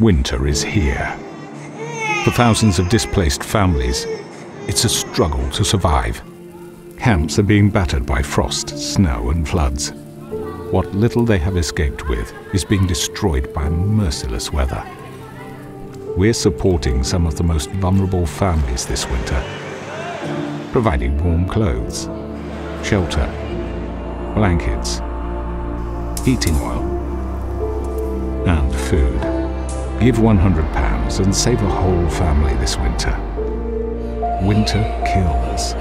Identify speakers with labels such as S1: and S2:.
S1: Winter is here. For thousands of displaced families, it's a struggle to survive. Camps are being battered by frost, snow, and floods. What little they have escaped with is being destroyed by merciless weather. We're supporting some of the most vulnerable families this winter, providing warm clothes, shelter, blankets, heating oil, and food. Give £100 and save a whole family this winter. Winter kills.